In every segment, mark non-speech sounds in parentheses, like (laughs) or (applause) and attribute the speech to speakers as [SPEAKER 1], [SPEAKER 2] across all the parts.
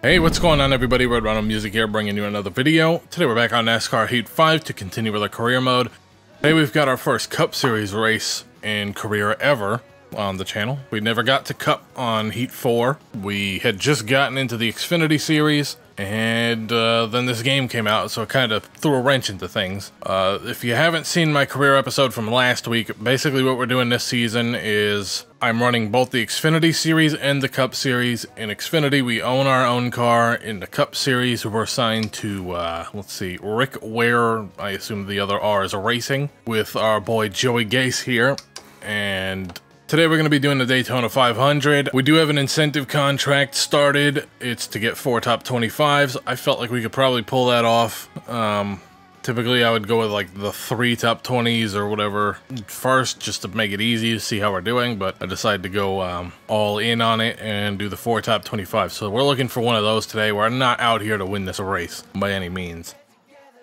[SPEAKER 1] Hey, what's going on everybody? Red Rhino Music here, bringing you another video. Today we're back on NASCAR Heat 5 to continue with our career mode. Today we've got our first Cup Series race in career ever on the channel. We never got to Cup on Heat 4. We had just gotten into the Xfinity Series, and uh, then this game came out, so it kind of threw a wrench into things. Uh, if you haven't seen my career episode from last week, basically what we're doing this season is I'm running both the Xfinity Series and the Cup Series. In Xfinity, we own our own car. In the Cup Series, we're assigned to, uh, let's see, Rick Ware, I assume the other R is racing, with our boy Joey Gase here. And Today we're going to be doing the Daytona 500. We do have an incentive contract started. It's to get four top 25s. I felt like we could probably pull that off. Um, typically I would go with like the three top 20s or whatever first just to make it easy to see how we're doing. But I decided to go um, all in on it and do the four top 25. So we're looking for one of those today. We're not out here to win this race by any means.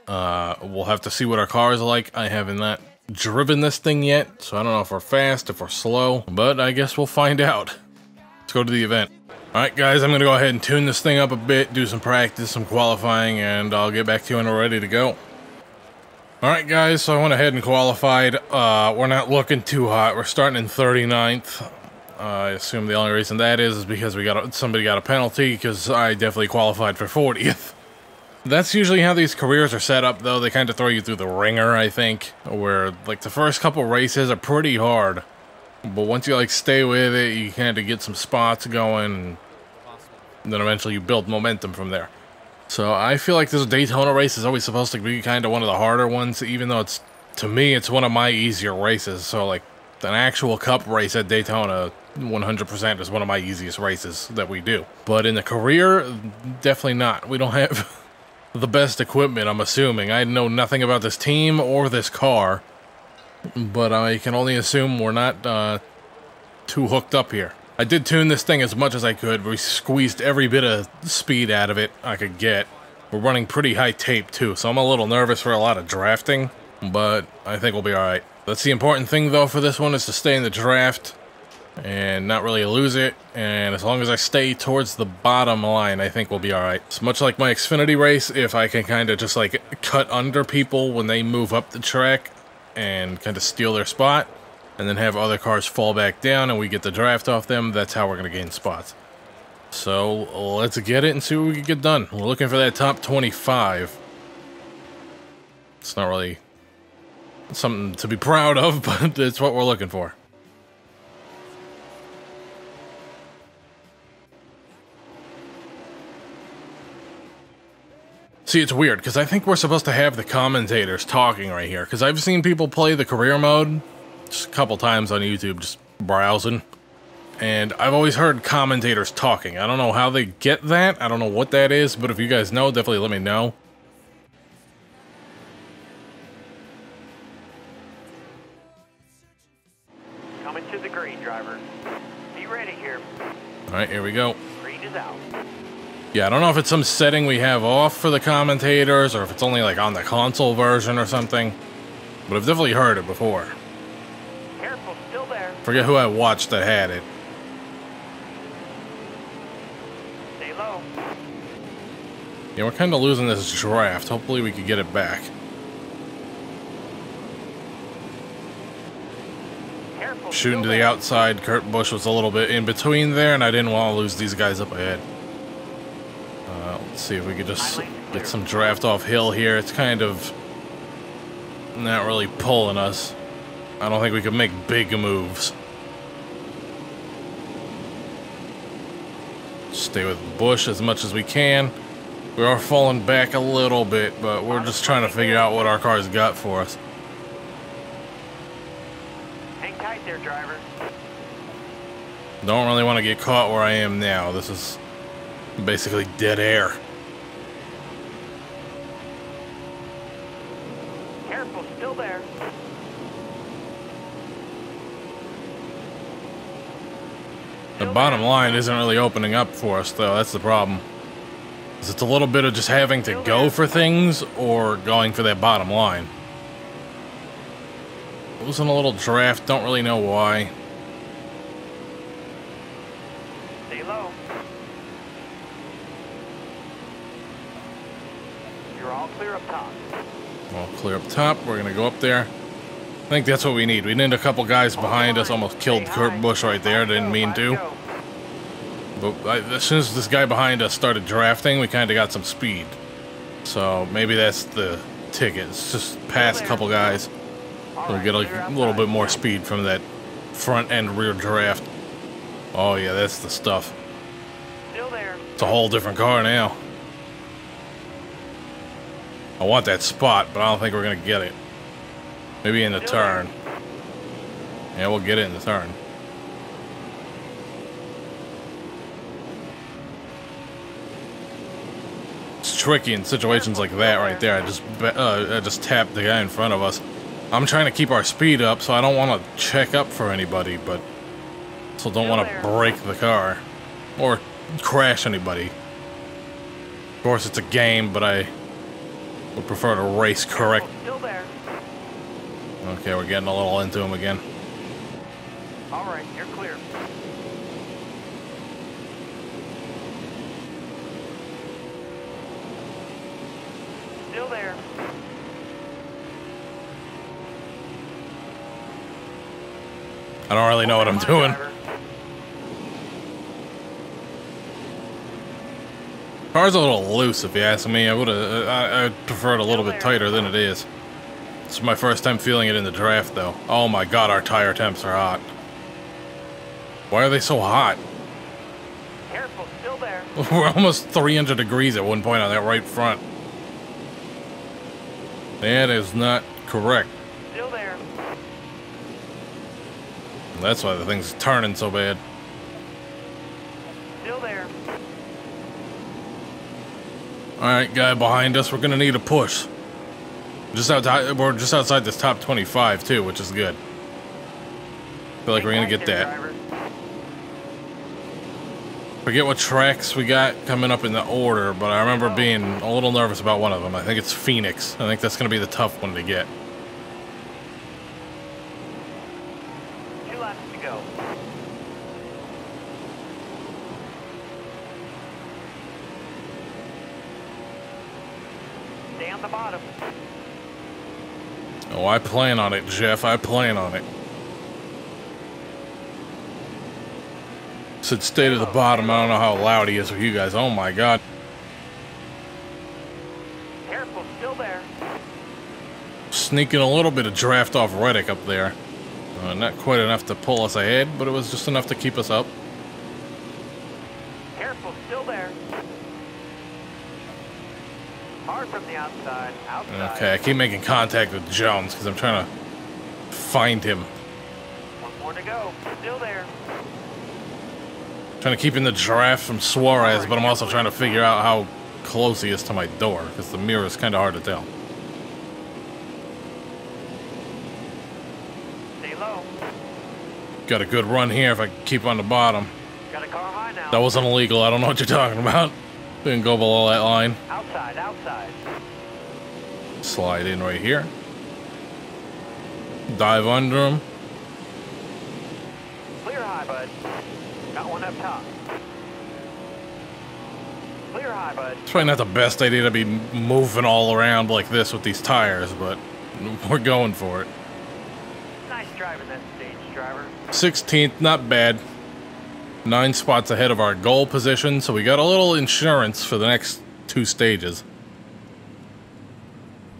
[SPEAKER 1] Uh, we'll have to see what our cars are like. I haven't that driven this thing yet, so I don't know if we're fast, if we're slow, but I guess we'll find out. Let's go to the event. Alright guys, I'm to go ahead and tune this thing up a bit, do some practice, some qualifying, and I'll get back to you when we're ready to go. Alright guys, so I went ahead and qualified. Uh, we're not looking too hot. We're starting in 39th. Uh, I assume the only reason that is is because we got a, somebody got a penalty because I definitely qualified for 40th. That's usually how these careers are set up, though. They kind of throw you through the ringer, I think, where, like, the first couple races are pretty hard. But once you, like, stay with it, you kind of get some spots going, and then eventually you build momentum from there. So I feel like this Daytona race is always supposed to be kind of one of the harder ones, even though it's, to me, it's one of my easier races. So, like, an actual cup race at Daytona 100% is one of my easiest races that we do. But in the career, definitely not. We don't have the best equipment, I'm assuming. I know nothing about this team or this car, but I can only assume we're not uh, too hooked up here. I did tune this thing as much as I could. We squeezed every bit of speed out of it I could get. We're running pretty high tape too, so I'm a little nervous for a lot of drafting, but I think we'll be alright. That's the important thing though for this one is to stay in the draft and not really lose it. And as long as I stay towards the bottom line, I think we'll be alright. It's much like my Xfinity race, if I can kind of just like cut under people when they move up the track and kind of steal their spot, and then have other cars fall back down and we get the draft off them, that's how we're going to gain spots. So let's get it and see what we can get done. We're looking for that top 25. It's not really something to be proud of, (laughs) but it's what we're looking for. See, it's weird, because I think we're supposed to have the commentators talking right here, because I've seen people play the career mode just a couple times on YouTube, just browsing, and I've always heard commentators talking. I don't know how they get that, I don't know what that is, but if you guys know, definitely let me know.
[SPEAKER 2] Coming to the green, driver. Be ready here.
[SPEAKER 1] Alright, here we go.
[SPEAKER 2] Green is out.
[SPEAKER 1] Yeah, I don't know if it's some setting we have off for the commentators or if it's only like on the console version or something. But I've definitely heard it before.
[SPEAKER 2] Careful, still there.
[SPEAKER 1] Forget who I watched that had it.
[SPEAKER 2] Stay low.
[SPEAKER 1] Yeah, we're kind of losing this draft. Hopefully we could get it back.
[SPEAKER 2] Careful.
[SPEAKER 1] Shooting to the outside, Kurt Busch was a little bit in between there, and I didn't want to lose these guys up ahead. Uh, let's see if we could just get some draft off hill here. It's kind of not really pulling us. I don't think we can make big moves. Stay with Busch as much as we can. We are falling back a little bit, but we're just trying to figure out what our car's got for us.
[SPEAKER 2] Hang tight there, driver.
[SPEAKER 1] Don't really want to get caught where I am now. This is basically dead air.
[SPEAKER 2] Careful, still there.
[SPEAKER 1] The bottom line isn't really opening up for us, though. That's the problem. It's a little bit of just having to go for things or going for that bottom line. Losing a little draft, don't really know why.
[SPEAKER 2] Stay low. You're all clear up top.
[SPEAKER 1] All clear up top. We're gonna go up there. I think that's what we need. We need a couple guys behind us. Almost killed Kurt Busch right there. Didn't mean to. But I, as soon as this guy behind us started drafting, we kind of got some speed. So maybe that's the ticket. It's just past a couple guys. We'll get a little bit more speed from that front and rear draft. Oh yeah, that's the stuff.
[SPEAKER 2] Still there.
[SPEAKER 1] It's a whole different car now. I want that spot, but I don't think we're gonna get it. Maybe in the turn. Yeah, we'll get it in the turn. It's tricky in situations like that right there. I just uh, I just tapped the guy in front of us. I'm trying to keep our speed up, so I don't want to check up for anybody, but also don't want to break the car or crash anybody. Of course, it's a game, but I would prefer to race correct. Okay, we're getting a little into him again.
[SPEAKER 2] All right, you're clear. Still there.
[SPEAKER 1] I don't really know what I'm doing.
[SPEAKER 2] driver.
[SPEAKER 1] Car's a little loose, if you ask me. I would have. Uh, I, I prefer it a little bit tighter than it is. It's my first time feeling it in the draft, though. Oh my god, our tire temps are hot. Why are they so hot?
[SPEAKER 2] Careful, still there. (laughs)
[SPEAKER 1] We're almost 300 degrees at one point on that right front. That is not correct.
[SPEAKER 2] Still there.
[SPEAKER 1] That's why the thing's turning so bad.
[SPEAKER 2] Still there.
[SPEAKER 1] Alright, guy behind us, we're gonna need a push. Just outside, we're just outside this top 25 too, which is good. Feel like we're gonna get that. Forget what tracks we got coming up in the order, but I remember being a little nervous about one of them. I think it's Phoenix. I think that's gonna be the tough one to get.
[SPEAKER 2] Two laps to go. Stay on the bottom.
[SPEAKER 1] Oh, I plan on it, Jeff. I plan on it. Said stay to the bottom. I don't know how loud he is with you guys. Oh my god.
[SPEAKER 2] Careful, still there.
[SPEAKER 1] Sneaking a little bit of draft off Reddick up there. Uh, not quite enough to pull us ahead, but it was just enough to keep us up.
[SPEAKER 2] Outside. Outside.
[SPEAKER 1] Okay, I keep making contact with Jones because I'm trying to find him.
[SPEAKER 2] One more to go. Still there.
[SPEAKER 1] Trying to keep in the draft from Suarez, but I'm also trying to figure out how close he is to my door because the mirror is kind of hard to tell.
[SPEAKER 2] Stay low.
[SPEAKER 1] Got a good run here if I keep on the bottom.
[SPEAKER 2] Got a car high now.
[SPEAKER 1] That wasn't illegal. I don't know what you're talking about. Didn't go below that line.
[SPEAKER 2] Outside, outside.
[SPEAKER 1] Slide in right here. Dive under him.
[SPEAKER 2] Clear high, bud. Got one up top. Clear high, bud.
[SPEAKER 1] It's probably not the best idea to be moving all around like this with these tires, but we're going for it.
[SPEAKER 2] Nice driving that stage, driver.
[SPEAKER 1] 16th, not bad. Nine spots ahead of our goal position, so we got a little insurance for the next two stages.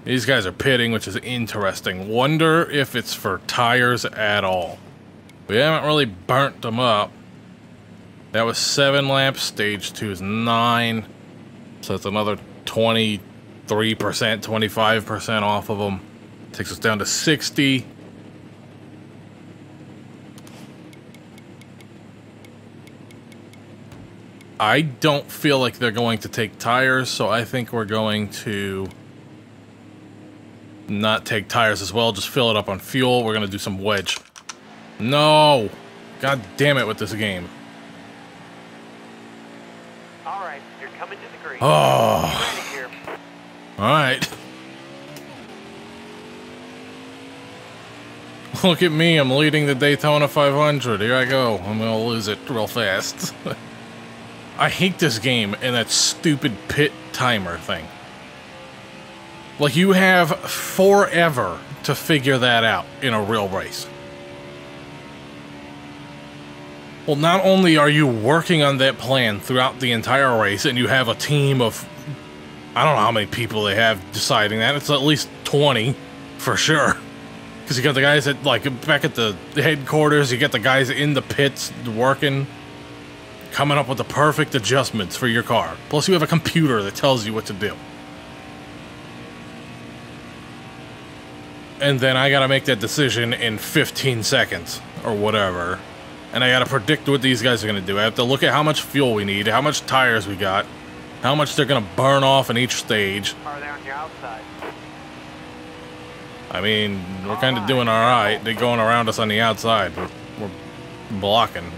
[SPEAKER 1] These guys are pitting, which is interesting. Wonder if it's for tires at all. We haven't really burnt them up. That was seven laps. Stage two is nine. So that's another 23%, 25% off of them. Takes us down to 60. I don't feel like they're going to take tires, so I think we're going to not take tires as well. Just fill it up on fuel. We're going to do some wedge. No! God damn it with this game.
[SPEAKER 2] All right, you're coming to the green.
[SPEAKER 1] Oh, alright. (laughs) Look at me, I'm leading the Daytona 500. Here I go. I'm gonna lose it real fast. (laughs) I hate this game and that stupid pit timer thing. Like, you have forever to figure that out in a real race. Well, not only are you working on that plan throughout the entire race, and you have a team of I don't know how many people they have deciding that. It's at least 20 for sure. Because you got the guys at, like, back at the headquarters, you get the guys in the pits working, coming up with the perfect adjustments for your car. Plus, you have a computer that tells you what to do. And then I gotta make that decision in 15 seconds, or whatever. And I gotta predict what these guys are gonna do. I have to look at how much fuel we need, how much tires we got, how much they're gonna burn off in each stage.
[SPEAKER 2] Are they on your outside?
[SPEAKER 1] I mean, we're kind of doing all right. They're going around us on the outside. We're, we're blocking.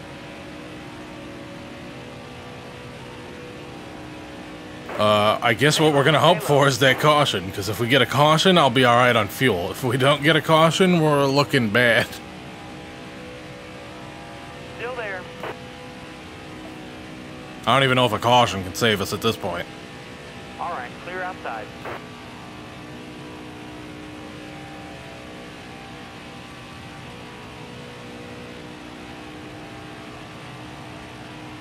[SPEAKER 1] Uh, I guess what we're gonna hope for is that caution, because if we get a caution, I'll be all right on fuel. If we don't get a caution, we're looking bad.
[SPEAKER 2] Still there.
[SPEAKER 1] I don't even know if a caution can save us at this point.
[SPEAKER 2] All right, clear outside.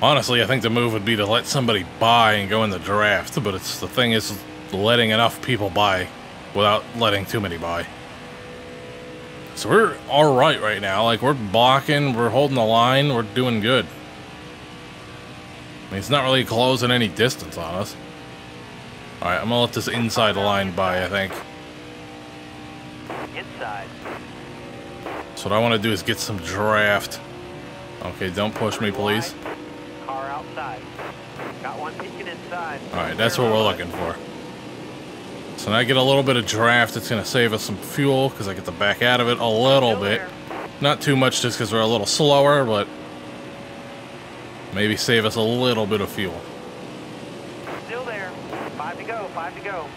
[SPEAKER 1] Honestly, I think the move would be to let somebody buy and go in the draft, but it's the thing is letting enough people buy without letting too many buy. So we're all right right now. Like we're blocking, we're holding the line, we're doing good. I mean, it's not really closing any distance on us. All right, I'm gonna let this inside line by. I think.
[SPEAKER 2] Inside.
[SPEAKER 1] So what I want to do is get some draft. Okay, don't push me, please.
[SPEAKER 2] Outside. Got one peeking inside.
[SPEAKER 1] All right, that's what we're looking for. So now I get a little bit of draft. It's going to save us some fuel because I get the back out of it a little bit. Not too much just because we're a little slower, but maybe save us a little bit of fuel.
[SPEAKER 2] Still there. Five to go. Five to go.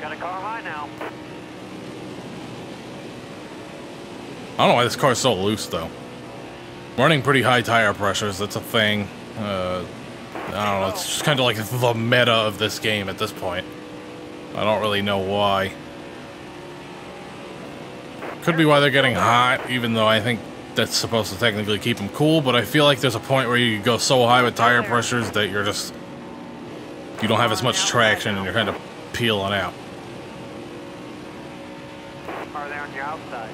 [SPEAKER 2] Got a car high now.
[SPEAKER 1] I don't know why this car's so loose, though. Running pretty high tire pressures, that's a thing. Uh, I don't know, it's just kind of like the meta of this game at this point. I don't really know why. Could be why they're getting hot, even though I think that's supposed to technically keep them cool, but I feel like there's a point where you go so high with tire pressures that you're just... You don't have as much traction and you're kind of peeling out.
[SPEAKER 2] Are they on your outside?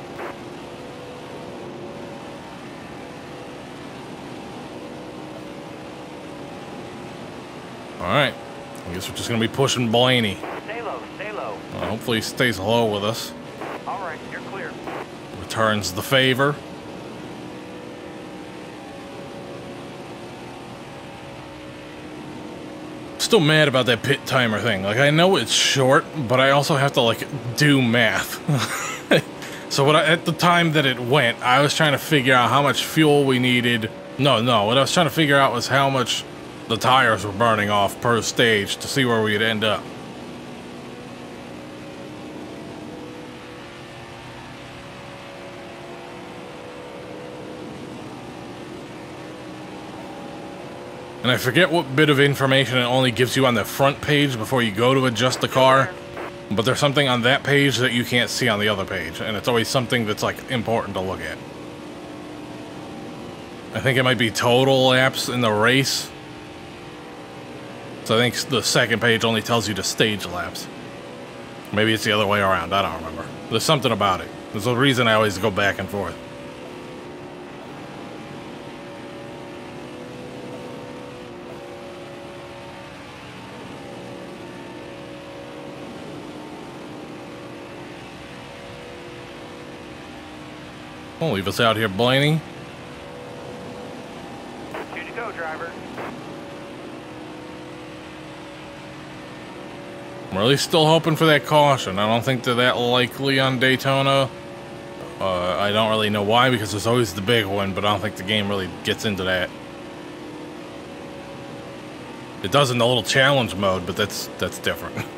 [SPEAKER 1] Alright. I guess we're just gonna be pushing Blaney.
[SPEAKER 2] Stay low. Stay low.
[SPEAKER 1] Uh, hopefully he stays low with us.
[SPEAKER 2] All right, you're clear.
[SPEAKER 1] Returns the favor. Still mad about that pit timer thing. Like, I know it's short, but I also have to, like, do math. (laughs) so, what I, at the time that it went, I was trying to figure out how much fuel we needed. No, no, what I was trying to figure out was how much the tires were burning off per stage to see where we'd end up. And I forget what bit of information it only gives you on the front page before you go to adjust the car. But there's something on that page that you can't see on the other page. And it's always something that's like important to look at. I think it might be total laps in the race. So I think the second page only tells you to stage laps. Maybe it's the other way around. I don't remember. There's something about it. There's a reason I always go back and forth. Don't leave us out here, Blaney.
[SPEAKER 2] Two to go, driver.
[SPEAKER 1] I'm really still hoping for that caution. I don't think they're that likely on Daytona. Uh, I don't really know why, because there's always the big one, but I don't think the game really gets into that. It does in the little challenge mode, but that's that's different. (laughs)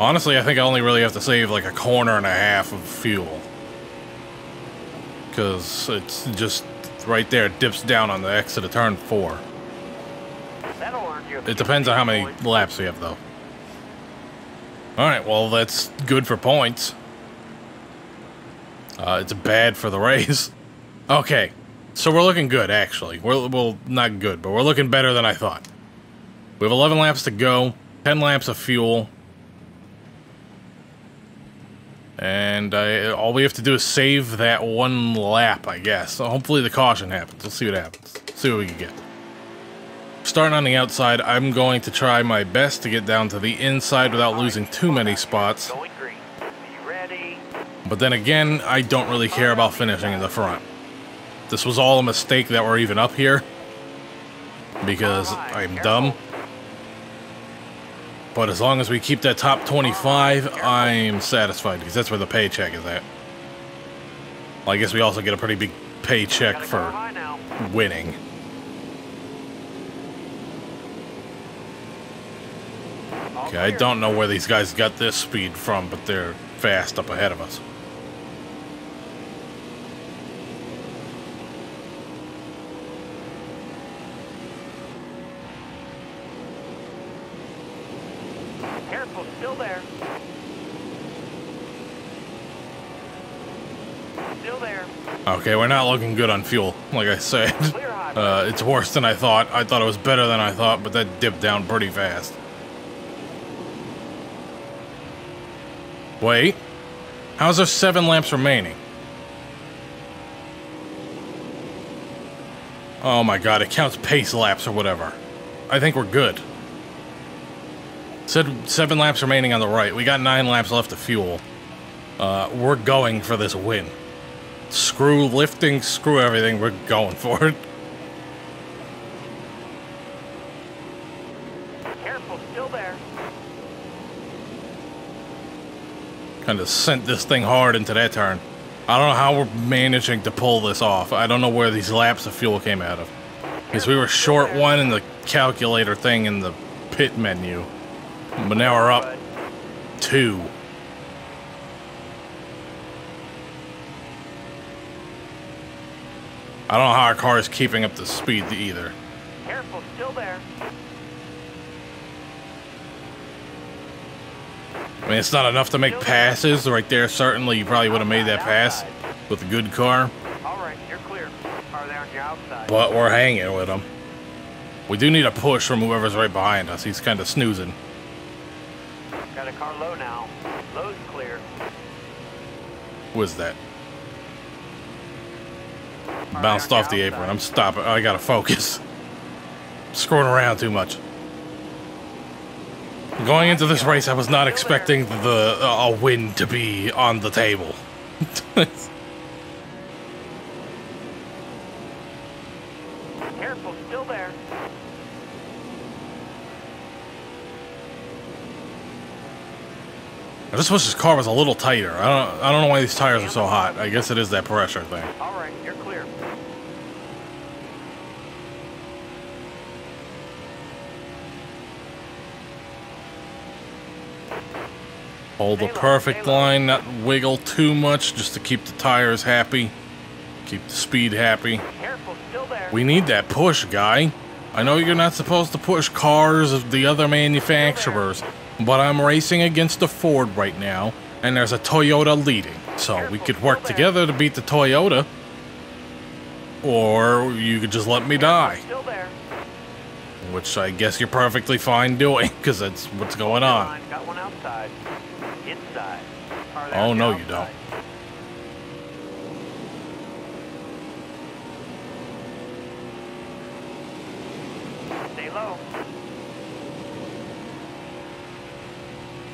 [SPEAKER 1] Honestly, I think I only really have to save like a corner and a half of fuel. Because it's just right there, it dips down on the exit of turn four.
[SPEAKER 2] That'll earn you a
[SPEAKER 1] It depends on how many laps we have, though. Alright, well, that's good for points. Uh, it's bad for the race. (laughs) Okay, so we're looking good, actually. We're, well, not good, but we're looking better than I thought. We have 11 laps to go, 10 laps of fuel. And uh, all we have to do is save that one lap, I guess. So hopefully the caution happens. Let's see what happens. See what we can get. Starting on the outside, I'm going to try my best to get down to the inside without losing too many spots. But then again, I don't really care about finishing in the front. This was all a mistake that we're even up here. Because I'm dumb. But as long as we keep that top 25, I'm satisfied because that's where the paycheck is at. Well, I guess we also get a pretty big paycheck for winning. Okay, I don't know where these guys got this speed from, but they're fast up ahead of us.
[SPEAKER 2] Careful, still there. Still there.
[SPEAKER 1] Okay, we're not looking good on fuel, like I said. (laughs) Uh, it's worse than I thought. I thought it was better than I thought, but that dipped down pretty fast. Wait. How's there seven laps remaining? Oh my god, it counts pace laps or whatever. I think we're good. Said seven laps remaining on the right. We got nine laps left of fuel. Uh, we're going for this win. Screw lifting, screw everything, we're going for it.
[SPEAKER 2] Careful, still there.
[SPEAKER 1] Kind of sent this thing hard into that turn. I don't know how we're managing to pull this off. I don't know where these laps of fuel came out of. Because we were short one in the calculator thing in the pit menu. But now we're up two. I don't know how our car is keeping up the speed either.
[SPEAKER 2] careful, still there.
[SPEAKER 1] I mean, it's not enough to make passes right there. Certainly, you probably would have made that pass with a good car,
[SPEAKER 2] All right, you're clear. Car there on your outside.
[SPEAKER 1] but we're hanging with them. We do need a push from whoever's right behind us. He's kind of snoozing.
[SPEAKER 2] Got a car low now. Low's clear.
[SPEAKER 1] Who is that? Bounced off the apron. I'm stopping. I gotta focus. Screwing around too much. Going into this race, I was not expecting the uh, a win to be on the table. (laughs)
[SPEAKER 2] Careful, still there.
[SPEAKER 1] I just wish this car was a little tighter. I don't. I don't know why these tires are so hot. I guess it is that pressure thing.
[SPEAKER 2] All right, you're clear.
[SPEAKER 1] Hold the perfect line, not wiggle too much, just to keep the tires happy, keep the speed happy. We need that push, guy. I know you're not supposed to push cars of the other manufacturers, but I'm racing against a Ford right now, and there's a Toyota leading. So we could work together to beat the Toyota, or you could just let me die, which I guess you're perfectly fine doing, because that's what's going on.
[SPEAKER 2] Line, Got one outside. Inside.
[SPEAKER 1] Oh, no, you don't.
[SPEAKER 2] Stay low.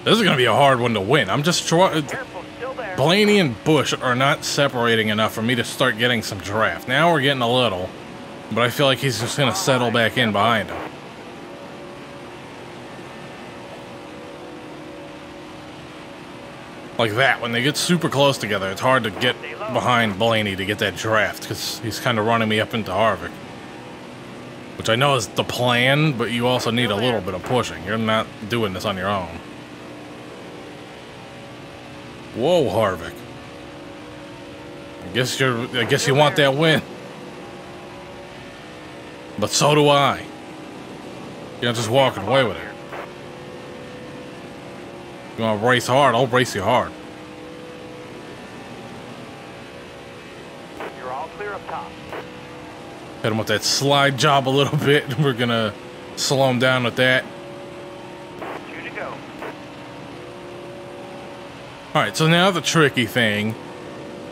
[SPEAKER 1] This is going to be a hard one to win. I'm just trying.
[SPEAKER 2] Careful, still there.
[SPEAKER 1] Blaney and Busch are not separating enough for me to start getting some draft. Now we're getting a little, but I feel like he's just going to settle back in behind him. Like that, when they get super close together, it's hard to get behind Blaney to get that draft because he's kind of running me up into Harvick. Which I know is the plan, but you also need a little bit of pushing. You're not doing this on your own. Whoa, Harvick. I guess you're. I guess you want that win. But so do I. You're not just walking away with it. You want to race hard? I'll race you hard.
[SPEAKER 2] You're all clear up top.
[SPEAKER 1] Hit him with that slide job a little (laughs) bit. We're gonna slow him down with that.
[SPEAKER 2] Two to go.
[SPEAKER 1] All right, so now the tricky thing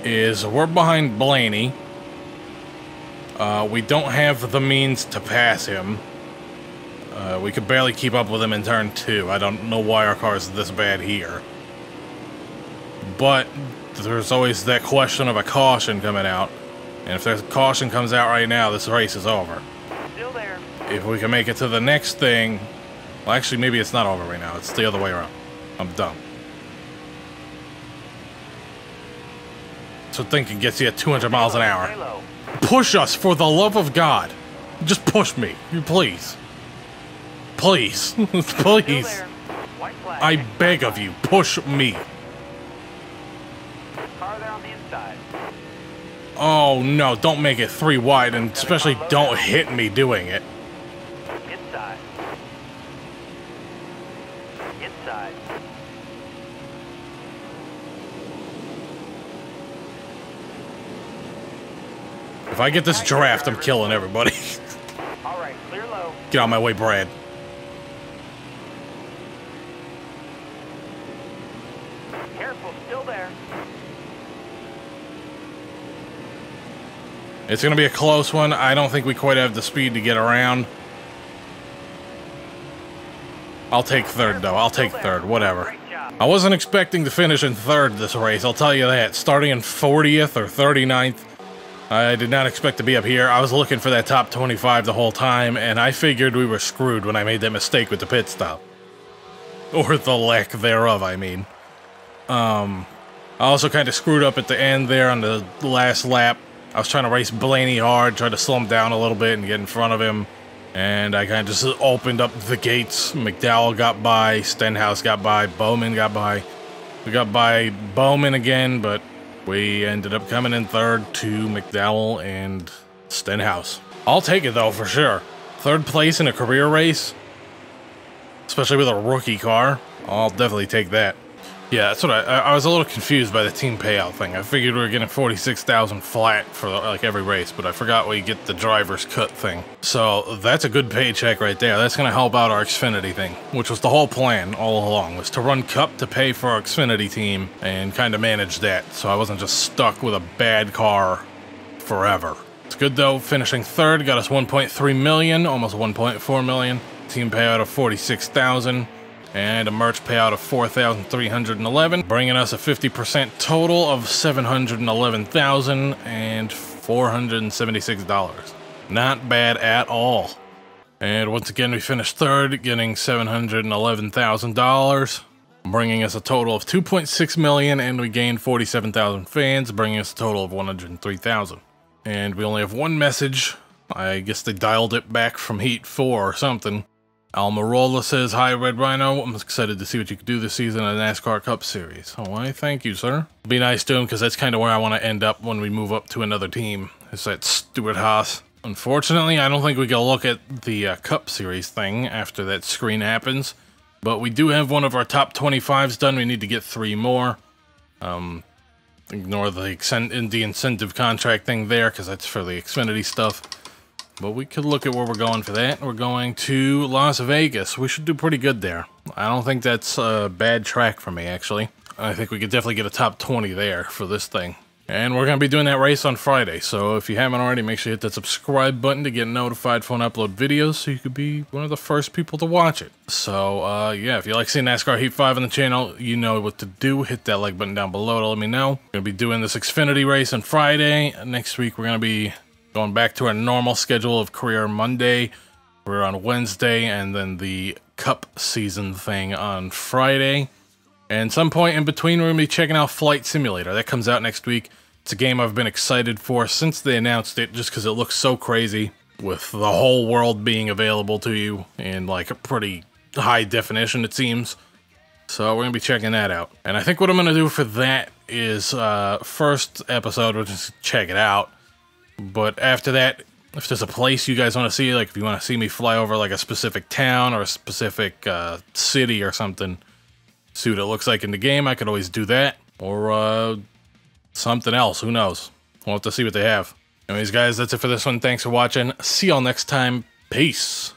[SPEAKER 1] is we're behind Blaney. Uh, we don't have the means to pass him. Uh, we could barely keep up with him in turn two. I don't know why our car is this bad here. But there's always that question of a caution coming out. And if there's a caution comes out right now, this race is over.
[SPEAKER 2] Still there.
[SPEAKER 1] If we can make it to the next thing... Well, actually, maybe it's not over right now. It's the other way around. I'm dumb. So thinking gets you at 200 miles an hour. Push us, for the love of God. Just push me, you please.
[SPEAKER 2] Please. (laughs)
[SPEAKER 1] Please.
[SPEAKER 2] there. White flag.
[SPEAKER 1] I beg of you, push me.
[SPEAKER 2] line. Car there on the inside.
[SPEAKER 1] Oh no, don't make it three wide, and especially don't hit me doing it.
[SPEAKER 2] Inside. Inside.
[SPEAKER 1] If I get this draft, I'm killing everybody. (laughs)
[SPEAKER 2] All right, clear low.
[SPEAKER 1] Get out of my way, Brad.
[SPEAKER 2] Careful, still there.
[SPEAKER 1] It's gonna be a close one. I don't think we quite have the speed to get around. I'll take third, though. I'll take third, whatever. I wasn't expecting to finish in third this race, I'll tell you that. Starting in 40th or 39th, I did not expect to be up here. I was looking for that top 25 the whole time, and I figured we were screwed when I made that mistake with the pit stop. Or the lack thereof, I mean. Um, I also kind of screwed up at the end there on the last lap. I was trying to race Blaney hard, try to slow him down a little bit and get in front of him. And I kind of just opened up the gates. McDowell got by, Stenhouse got by, Bowman got by. We got by Bowman again, but we ended up coming in third to McDowell and Stenhouse. I'll take it though, for sure. Third place in a career race, especially with a rookie car, I'll definitely take that. Yeah, that's what I, I was a little confused by the team payout thing. I figured we were getting 46,000 flat for like every race, but I forgot we get the driver's cut thing. So that's a good paycheck right there. That's going to help out our Xfinity thing, which was the whole plan all along, was to run Cup to pay for our Xfinity team and kind of manage that. So I wasn't just stuck with a bad car forever. It's good though, finishing third got us 1.3 million, almost 1.4 million. Team payout of 46,000 and a merch payout of 4,311, bringing us a 50% total of 711,000 and $476. Not bad at all. And once again, we finished third, getting $711,000, bringing us a total of 2.6 million, and we gained 47,000 fans, bringing us a total of 103,000. And we only have one message. I guess they dialed it back from Heat 4 or something. Almirola says, Hi, Red Rhino. I'm excited to see what you can do this season in the NASCAR Cup Series. Oh, thank you, sir. Be nice to him because that's kind of where I want to end up when we move up to another team. It's that Stewart-Haas. Unfortunately, I don't think we can look at the uh, Cup Series thing after that screen happens. But we do have one of our top 25s done. We need to get three more. Um, ignore the, the incentive contract thing there because that's for the Xfinity stuff. But we could look at where we're going for that. We're going to Las Vegas. We should do pretty good there. I don't think that's a bad track for me, actually. I think we could definitely get a top 20 there for this thing. And we're going to be doing that race on Friday. So if you haven't already, make sure you hit that subscribe button to get notified when I upload videos so you could be one of the first people to watch it. So, uh, yeah, if you like seeing NASCAR Heat 5 on the channel, you know what to do. Hit that like button down below to let me know. We're going to be doing this Xfinity race on Friday. Next week, we're going to be going back to our normal schedule of career Monday. We're on Wednesday, and then the Cup season thing on Friday. And some point in between, we're going to be checking out Flight Simulator. That comes out next week. It's a game I've been excited for since they announced it, just because it looks so crazy with the whole world being available to you in like a pretty high definition, it seems. So we're gonna be checking that out. And I think what I'm gonna do for that is uh, first episode, we'll just check it out. But after that, if there's a place you guys want to see, like if you want to see me fly over like a specific town or a specific uh, city or something, see what it looks like in the game, I could always do that. Or uh, something else, who knows? We'll have to see what they have. Anyways, guys, that's it for this one. Thanks for watching. See y'all next time. Peace.